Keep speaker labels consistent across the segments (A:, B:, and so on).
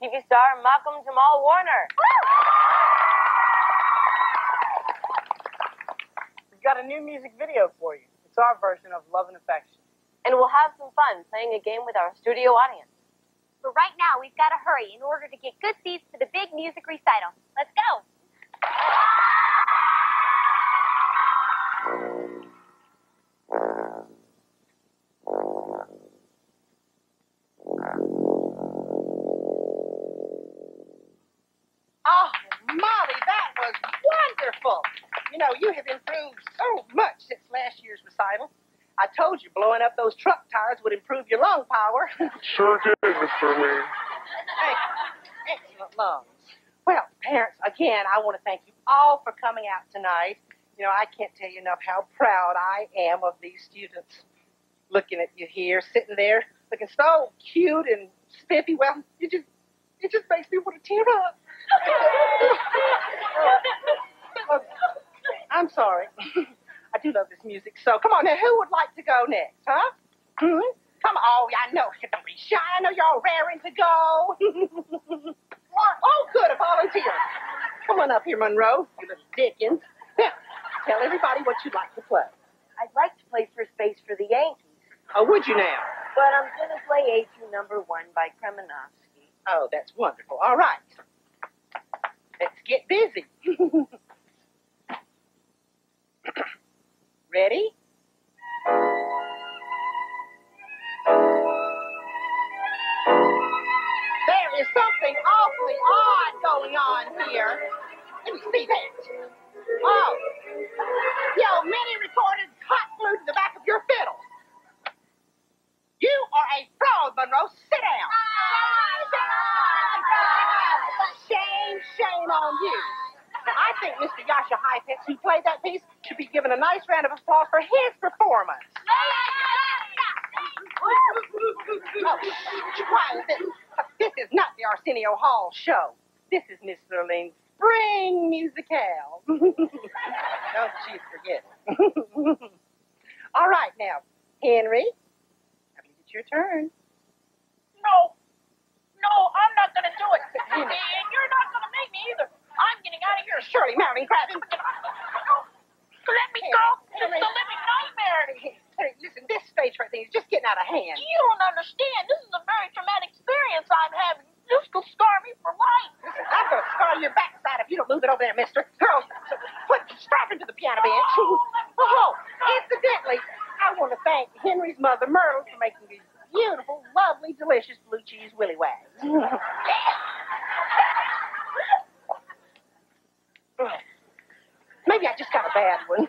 A: TV star Malcolm Jamal Warner.
B: We've got a new music video for you. It's our version of Love and Affection.
A: And we'll have some fun playing a game with our studio audience.
C: But right now, we've got to hurry in order to get good seats for the big music recital.
D: Blowing up those truck tires would improve your lung power.
E: Sure did, Mr. Lee.
D: Hey, excellent lungs. Well, parents, again, I want to thank you all for coming out tonight. You know, I can't tell you enough how proud I am of these students. Looking at you here, sitting there, looking so cute and spiffy. Well, you just, it just makes me want to tear up. I'm sorry. I do love this music. So, come on now, who would like to go next, huh? Hmm? Come on. Oh, I know. Don't be shy. I know y'all raring to go. oh, good, a volunteer. Come on up here, Monroe, you little Dickens. Tell everybody what you'd like to play.
A: I'd like to play first base for the Yankees,
D: Oh, would you now?
A: but I'm going to play A2 number one by Kremenovsky.
D: Oh, that's wonderful. All right. Let's get busy. Ready? There is something awfully odd going on here. Let me see that. Oh. Yo, mini recorded hot glued to the back of your fiddle. You are a fraud, Monroe. Sit down. Ah, shame, shame on you. Now, I think Mr. Jascha Heifetz, who played that piece, should be given a nice round of applause for his performance. Oh, quiet. This, this is not the Arsenio Hall show. This is Miss Lurleen's spring musicale. Don't you forget it. All right, now, Henry, I believe it's your turn.
F: No. No, I'm not going to do it. And you're not going to make me either. I'm getting out of here.
D: Shirley Marion Craven.
F: Let me go. It's a living nightmare.
D: Hey, listen, this stage right thing is just getting out of hand.
F: You don't understand. This is a very traumatic experience I'm having. This will scar me for life.
D: Listen, I'm going to scar your backside if you don't move it over there, mister. Girls, put strap into the piano bench. Oh, oh, incidentally, I want to thank Henry's mother, Myrtle, for making these beautiful, lovely, delicious blue cheese willy wags. Maybe I just got a bad one.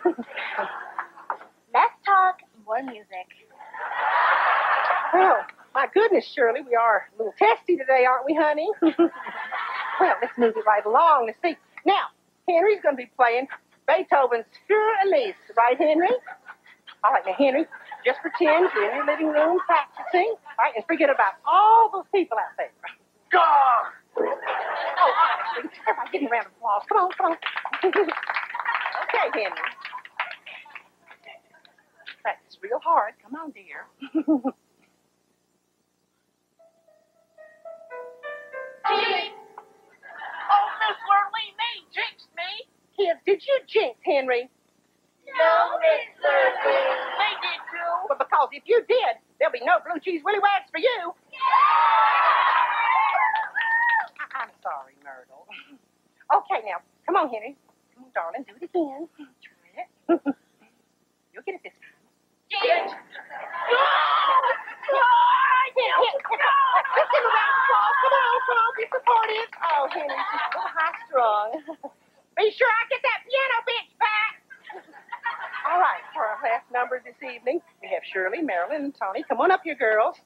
C: Less talk, more music.
D: well, my goodness, Shirley, we are a little testy today, aren't we, honey? well, let's move it right along. Let's see. Now, Henry's going to be playing Beethoven's Für Elise, right, Henry? All right, now, Henry, just pretend you're in your living room practicing, all right, and forget about all those people out there.
B: Gah!
D: Oh, honestly, everybody give him a round of applause. Come on, come on. okay, Henry. Practice real hard. Come on, dear.
F: Jinx. Oh, Miss Lurleen, they jinxed me.
D: Kids, did you jinx Henry?
F: No, Miss Lurleen. They did too.
D: But because if you did, there'll be no blue cheese willy wags for you. I- I'm sorry, Myrtle. Okay, now, come on, Henry. Come on, it again. Try it. You'll get it this time.
F: Jinx. No! No! I can't.
A: her that applause. Come on, come on, be supportive. Oh, Henry, she's little high strung. be sure I get that piano bitch back. All right, for our last number this evening, we have Shirley, Marilyn, and Tony. Come on up here, girls.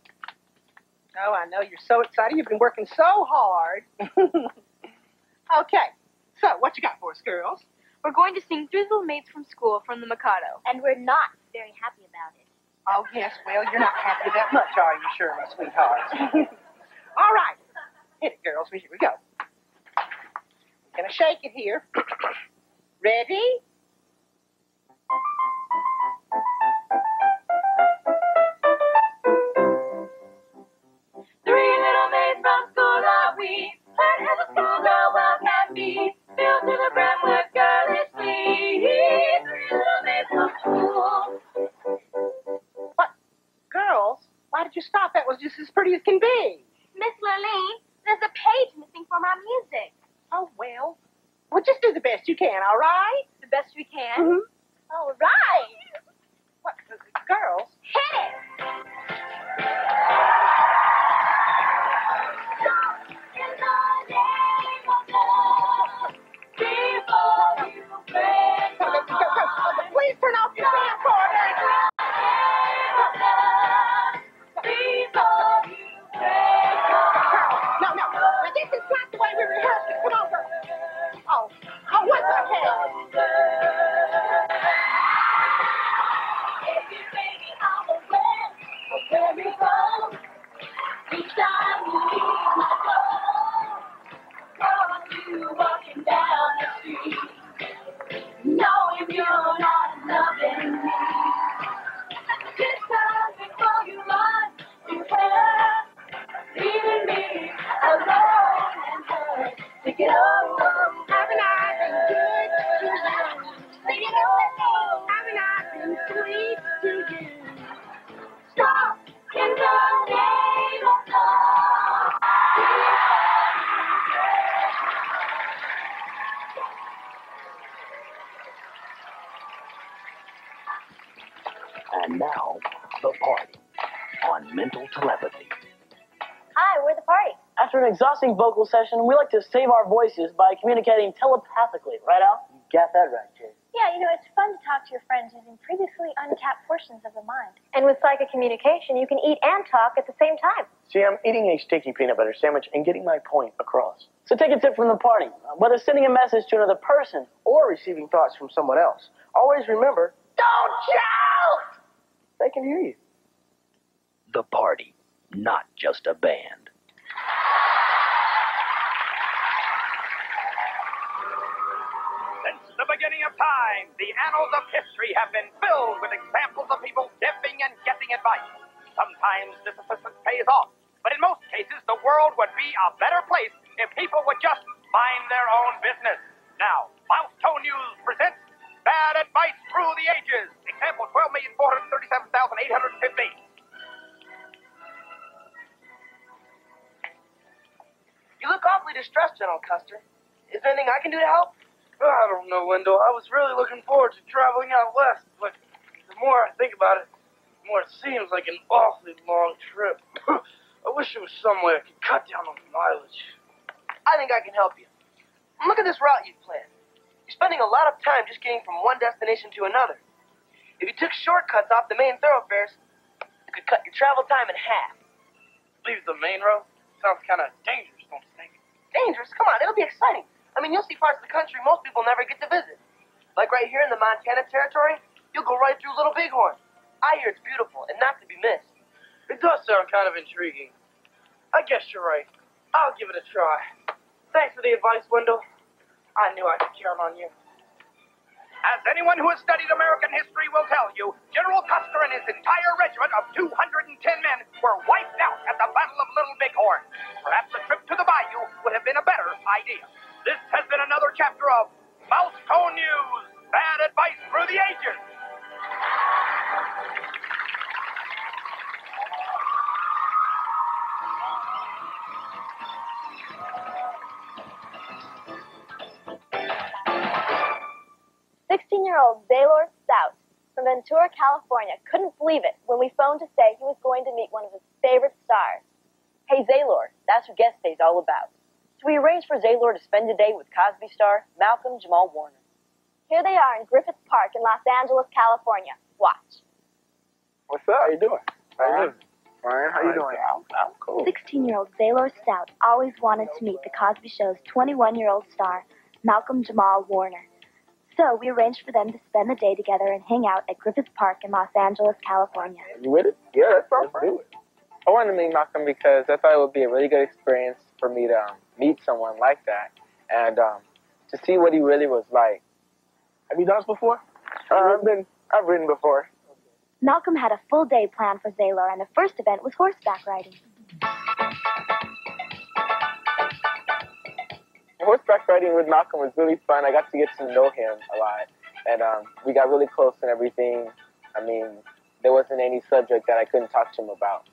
A: Oh, I know you're so excited. You've been working so hard. okay, so what you got for us, girls?
G: We're going to sing Three Little Maids from School from the Mikado.
H: And we're not very happy about it.
A: Oh, yes, well, you're not happy that much, are you, sure, Shirley, sweetheart? All right. Hit it, girls. Here we go. We're going to shake it here. Ready?
I: After an exhausting vocal session, we like to save our voices by communicating telepathically, right, Al?
J: You got that right, Jay.
H: Yeah, you know, it's fun to talk to your friends using previously untapped portions of the mind.
G: And with psychic communication, you can eat and talk at the same time.
J: See, I'm eating a sticky peanut butter sandwich and getting my point across.
I: So take a tip from the party. Whether sending a message to another person,
J: Or receiving thoughts from someone else. Always remember, don't shout! They can hear you.
K: The party, not just a band.
L: Since the beginning of time, the annals of history have been filled with examples of people giving and getting advice. Sometimes this assistance pays off, but in most cases, the world would be a better place if people would just mind their own business. Now, Mouse Tone News presents Bad Advice Through the Ages. Example 12,437,850.
J: You look awfully distressed, General Custer. Is there anything I can do to help?
M: I don't know, Wendell. I was really looking forward to traveling out west, but the more I think about it, the more it seems like an awfully long trip. I wish there was some way I could cut down on the mileage.
J: I think I can help you. Look at this route you've planned. You're spending a lot of time just getting from one destination to another. If you took shortcuts off the main thoroughfares, you could cut your travel time in half.
M: Leave the main road? Sounds kind of dangerous, don't you think?
J: Dangerous? Come on, it'll be exciting. I mean, you'll see parts of the country most people never get to visit. Like right here in the Montana Territory, you'll go right through Little Bighorn. I hear it's beautiful and not to be missed.
M: It does sound kind of intriguing. I guess you're right. I'll give it a try. Thanks for the advice, Wendell. I knew I could count on you.
L: As anyone who has studied American history will tell you, General Custer and his entire regiment of 210 men were wiped out at the Battle of Little Bighorn. Perhaps a trip to the bayou would have been a better idea. This has been another chapter of Mouse Mousecone News, bad advice through the ages.
G: Sixteen-year-old Baylor Stout from Ventura, California, couldn't believe it when we phoned to say he was going to meet one of his favorite stars.
N: Hey, Zaylor, that's what guest day's all about. So we arranged for Zaylor to spend a day with Cosby star Malcolm Jamal Warner.
C: Here they are in Griffith Park in Los Angeles, California. Watch.
O: What's up? How you doing?
P: How you doing?
O: Fine. How you doing?
P: I'm, I'm cool.
C: 16 year old Zaylor Stout always wanted to meet the Cosby Show's 21 year old star, Malcolm Jamal Warner. So we arranged for them to spend the day together and hang out at Griffith Park in Los Angeles, California.
P: You with it?
O: Yeah, that's all
P: Let's do it.
O: I wanted to meet Malcolm because I thought it would be a really good experience for me to um, meet someone like that and um, to see what he really was like.
P: Have you done this before?
O: Uh, I've been, I've ridden before.
C: Malcolm had a full day planned for Zaylor, and the first event was horseback riding.
O: Horseback riding with Malcolm was really fun. I got to get to know him a lot, and um, we got really close and everything. I mean, there wasn't any subject that I couldn't talk to him about.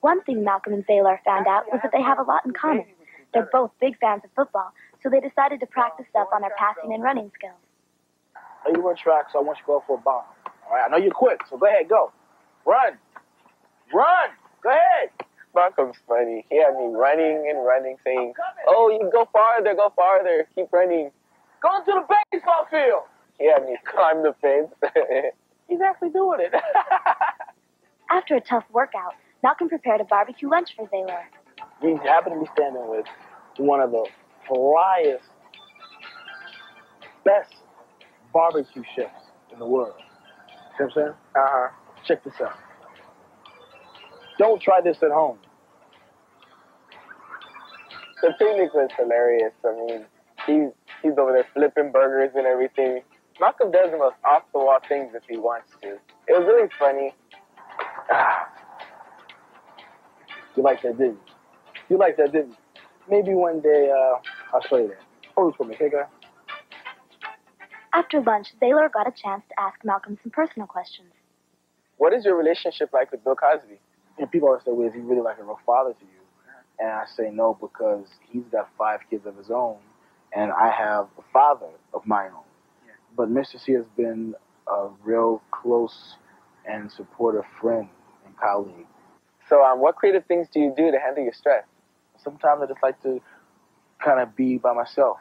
C: One thing Malcolm and Zaylor found out was that they have a lot in common. They're both big fans of football, so they decided to practice up on their passing and running skills.
P: I know you run track, so I want you to go for a bomb. All right, I know you're quick, so go ahead, go. Run. Run. Go ahead.
O: Malcolm's funny. He had me running and running, saying, "Oh, you can go farther, go farther, keep running."
P: Go into the baseball field.
O: He had me climb the fence.
P: He's actually doing it.
C: After a tough workout, Malcolm prepared a barbecue lunch for Zaylor.
P: We happen to be standing with one of the flyest, best barbecue chefs in the world. See what I'm saying?
O: Uh huh.
P: Check this out. Don't try this at home.
O: The picnic was hilarious. I mean, he's he's over there flipping burgers and everything. Malcolm does the most off the wall things if he wants to. It was really funny.
P: Ah. You like that, didn't you? You like that, didn't you? Maybe one day, uh, I'll show you that. Hold it for me, okay, guy?
C: After lunch, Zaylor got a chance to ask Malcolm some personal questions.
O: What is your relationship like with Bill Cosby?
P: And people always say, well, is he really like a real father to you? And I say no because he's got five kids of his own, and I have a father of my own. But Mr. C has been a real close and supportive friend and colleague.
O: So, um, what creative things do you do to handle your stress?
P: Sometimes I just like to kind of be by myself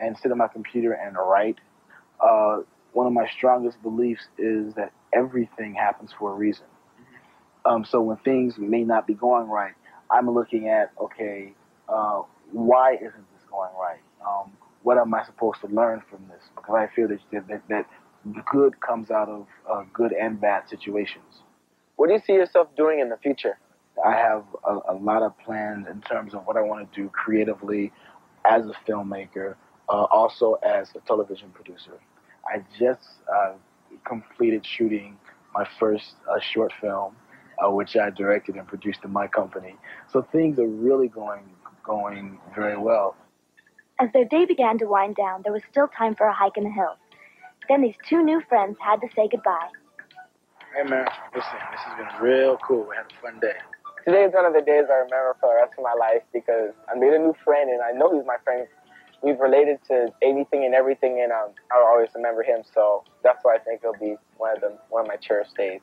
P: and sit on my computer and write. Uh, one of my strongest beliefs is that everything happens for a reason. Um, so when things may not be going right, I'm looking at, okay, uh, why isn't this going right? Um, what am I supposed to learn from this? Because I feel that that, that good comes out of uh, good and bad situations.
O: What do you see yourself doing in the future?
P: I have a, a lot of plans in terms of what I want to do creatively as a filmmaker, uh, also as a television producer. I just uh, completed shooting my first uh, short film, uh, which I directed and produced in my company. So things are really going going very well.
C: As their day began to wind down, there was still time for a hike in the hills. Then these two new friends had to say goodbye.
P: Hey man, listen, this has been real cool. We had a fun day.
O: Today is one of the days I remember for the rest of my life because I made a new friend and I know he's my friend. We've related to anything and everything, and um, I'll always remember him. So that's why I think it'll be one of the one of my cherished days.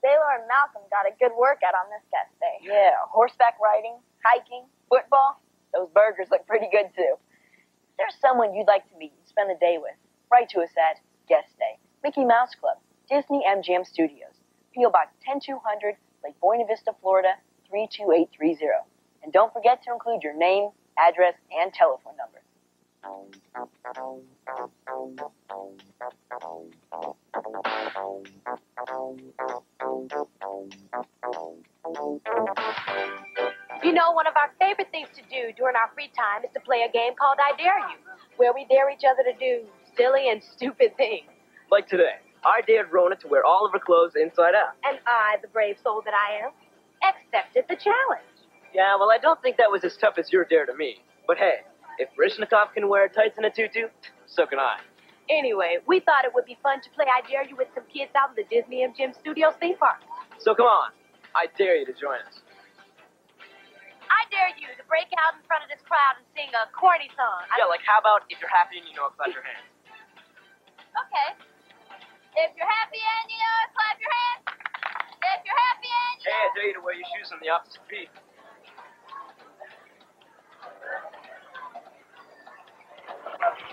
C: Zaylor and Malcolm got a good workout on this guest day.
N: Yeah, horseback riding, hiking, football. Those burgers look pretty good too. If there's someone you'd like to meet and spend the day with, write to us at Guest Day, Mickey Mouse Club, Disney MGM Studios, P.O. Box 10200, Lake Buena Vista, Florida 32830. And don't forget to include your name, address, and telephone number.
Q: You know, one of our favorite things to do during our free time is to play a game called I Dare You, where we dare each other to do silly and stupid things.
J: Like today, I dared Rhona to wear all of her clothes inside out.
Q: And I, the brave soul that I am, accepted the challenge.
J: Yeah, well, I don't think that was as tough as your dare to me. But hey, if Baryshnikov can wear tights and a tutu, so can I.
Q: Anyway, we thought it would be fun to play I Dare You with some kids out in the Disney MGM Studios theme park.
J: So come on, I dare you to join us.
Q: I dare you to break out in front of this crowd and sing a corny song.
J: Yeah, like how about if you're happy and you know it, clap your hands.
C: Okay. If you're happy and you know it, clap your hands. If you're happy, Angie.
R: Hey, I dare you to wear your shoes on the opposite feet.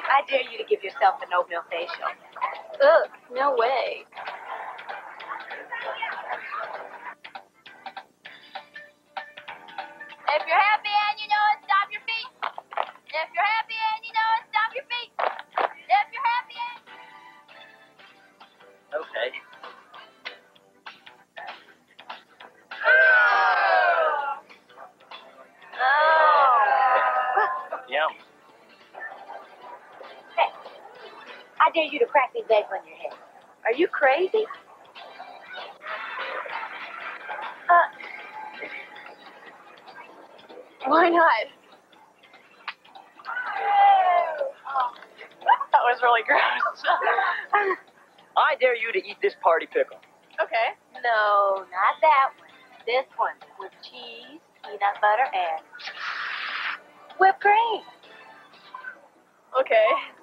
Q: I dare you to give yourself a no-bill facial. Ugh, no way.
A: If you're happy and you know it, stomp your feet. If you're happy
Q: dare you to crack these eggs on your head. Are you crazy? Uh, why not?
N: That was really gross.
R: I dare you to eat this party pickle.
Q: Okay. No, not that one. This one with cheese, peanut butter, and whipped cream.
N: Okay.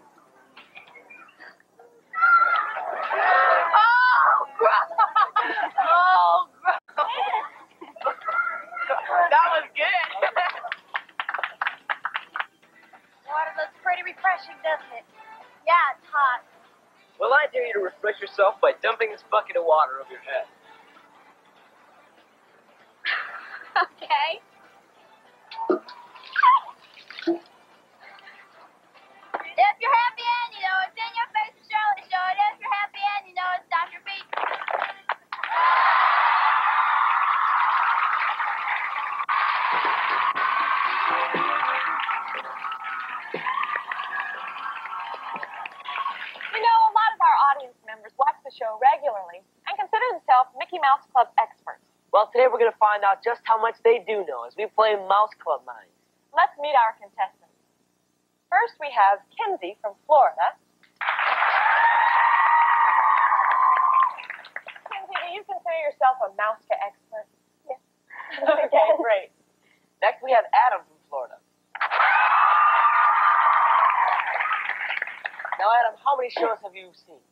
R: Yourself by dumping this bucket of water over your head.
J: Today we're going to find out just how much they do know as we play Mouse Club Minds.
N: Let's meet our contestants. First, we have Kinsey from Florida. Kinsey, do you consider yourself a Mouska expert? Yes. okay, great.
J: Next, we have Adam from Florida. Now, Adam, how many shows have you seen?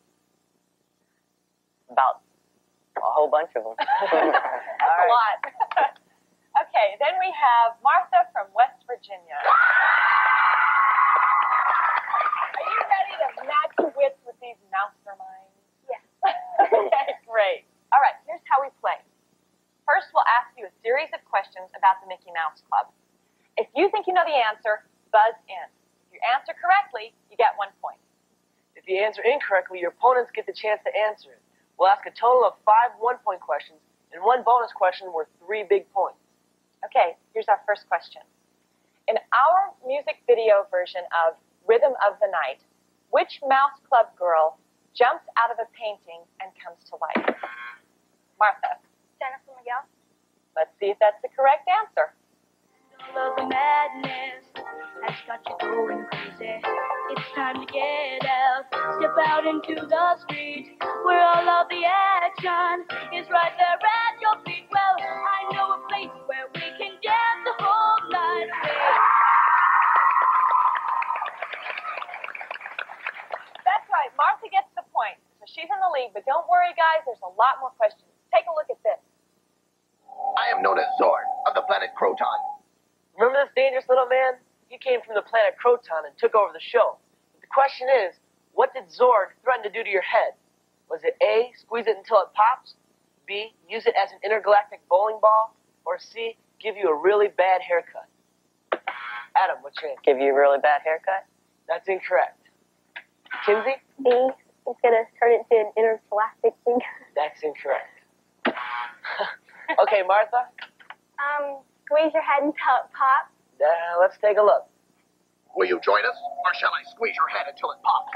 S: About a whole bunch of them.
N: That's a lot. okay, then we have Martha from West Virginia. Are you ready to match wits with these masterminds? Yes. okay, great. All right, here's how we play. First, we'll ask you a series of questions about the Mickey Mouse Club. If you think you know the answer, buzz in. If you answer correctly, you get one point.
J: If you answer incorrectly, your opponents get the chance to answer it. We'll ask a total of five one point questions and one bonus question worth three big points.
N: Okay, here's our first question. In our music video version of Rhythm of the Night, which Mouse Club girl jumps out of a painting and comes to life? Martha.
C: Jennifer McGill.
N: Let's see if that's the correct answer.
A: The madness has got you going crazy. It's time to get out. Step out into the street where all of the action is right there
J: from the planet Croton and took over the show. But the question is, what did Zord threaten to do to your head? Was it A, squeeze it until it pops? B, use it as an intergalactic bowling ball? Or C, give you a really bad haircut? Adam, what's your answer?
S: Give you a really bad haircut?
J: That's incorrect. Kinsey?
G: B, it's gonna turn it into an intergalactic thing.
J: That's incorrect. okay, Martha?
G: Um, squeeze your head until it pops.
J: Uh, let's take a look.
L: Will you join us, or shall I squeeze your head until it pops?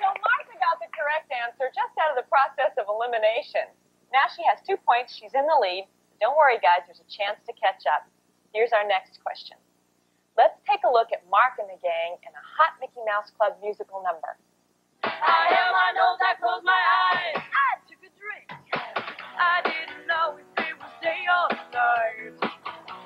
N: So Martha got the correct answer just out of the process of elimination. Now she has two points. She's in the lead. Don't worry, guys. There's a chance to catch up. Here's our next question. Let's take a look at Mark and the gang in a hot Mickey Mouse Club musical number.
A: I am, I know that close my eyes. I took a drink. I didn't know if it was day or night.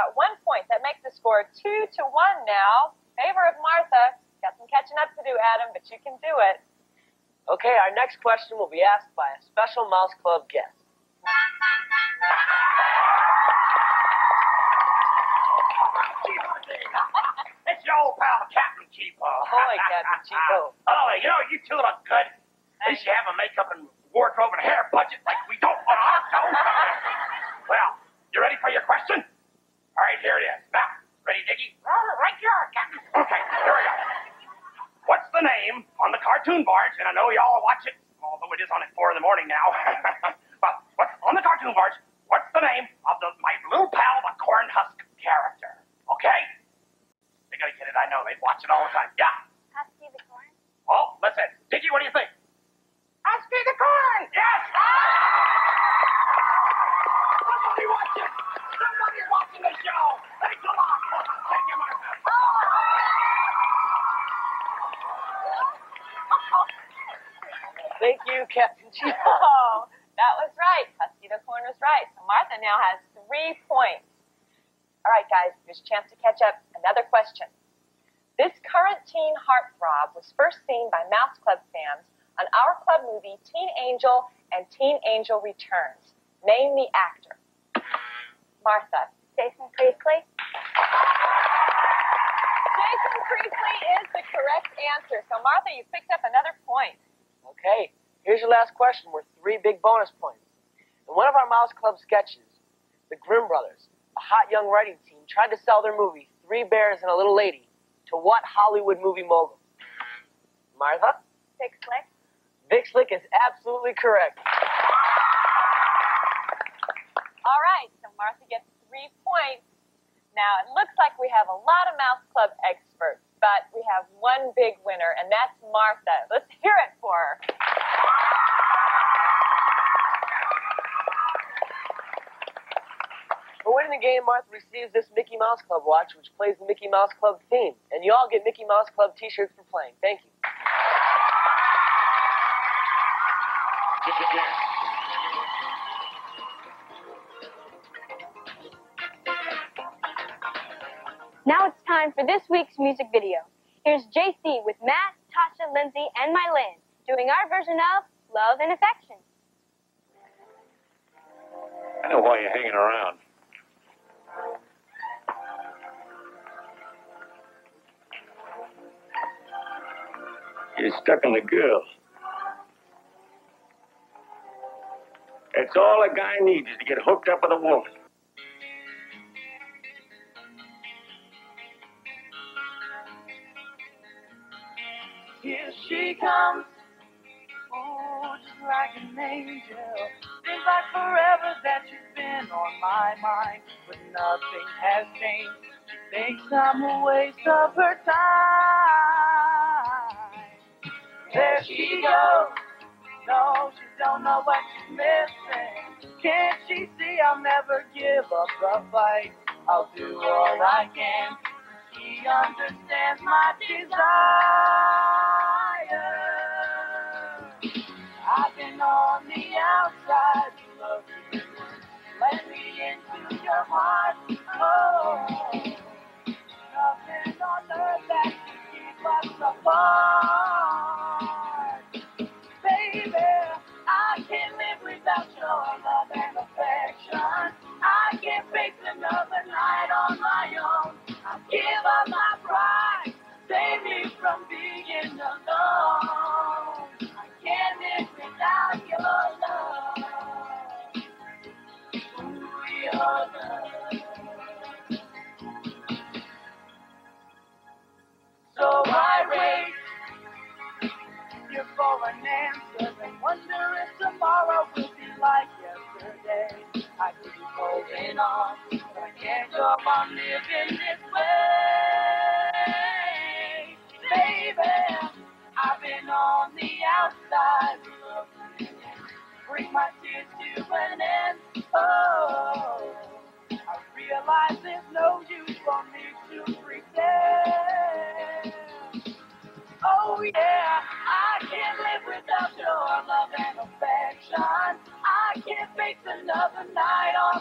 N: got one point. That makes the score two to one now. Favor of Martha. Got some catching up to do, Adam, but you can do it.
S: Okay, our next question will be asked by a special Mouse Club guest.
L: It's your old pal, Captain Cheapo.
S: Ahoy, Captain Cheapo.
L: Oh, you know, you two look good. At least you have a makeup and wardrobe and hair budget like we don't on our show. well, you ready for your question? All right, here it is. Now, ready, Diggy? Right here, Captain. Okay, here we go. What's the name on the cartoon barge? And I know y'all watch it, although it is on at four in the morning now. but what's on the cartoon barge? What's the name of the my little pal, the corn husk character? Okay? They gotta get it. I know. They watch it all the time. Yeah.
C: Husky the corn?
L: Oh, listen. Diggy, what do you think? Husky the corn! Yes! Somebody watch it! Somebody's watching the show! Thanks a lot! Thank you, Martha.
S: Thank you, Captain Cheapo.
N: Oh, that was right. Husky the corn was right. So Martha now has three points. All right, guys, here's a chance to catch up. Another question. This current teen heartthrob was first seen by Mouse Club fans on our club movie Teen Angel and Teen Angel Returns. Name the actor. Martha.
C: Jason Priestley?
N: Jason Priestley is the correct answer. So Martha, you picked up another point.
S: Okay, here's your last question worth three big bonus points. In one of our Mouse Club sketches, the Grimm brothers, hot young writing team, tried to sell their movie, Three Bears and a Little Lady, to what Hollywood movie mogul? Martha?
C: Big Slick?
S: Vic Slick is absolutely correct.
N: All right, so Martha gets three points. Now, it looks like we have a lot of Mouse Club experts, but we have one big winner, and that's Martha. Let's hear it for her.
S: For winning the game, Martha receives this Mickey Mouse Club watch, which plays the Mickey Mouse Club theme. And you all get Mickey Mouse Club t-shirts for playing. Thank you.
A: Now it's time for this week's music video. Here's JC with Matt, Tasha, Lindsey, and Mylin doing our version of Love and Affection.
T: I know why you're hanging around. You're stuck on the girl. That's all a guy needs is to get hooked up with a woman.
U: Here she comes. Oh, just like an angel. Seems like forever that she's been on my mind, but nothing has changed. She thinks I'm a waste of her time. There she goes. No, she don't know what she's missing. Can't she see I'll never give up the fight? I'll do all I can. She understands my desire. I've been on the outside looking. Let me into your heart. Oh, nothing on earth that can keep us apart. going on. I can't go on living this way, baby. I've been on the outside looking. Bring my tears to an end. Oh, I realize there's no use for me to pretend. Oh yeah, I
A: can't live without your love and affection. I can't face another night on